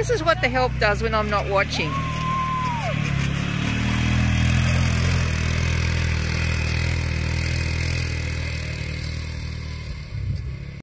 This is what the help does when I'm not watching.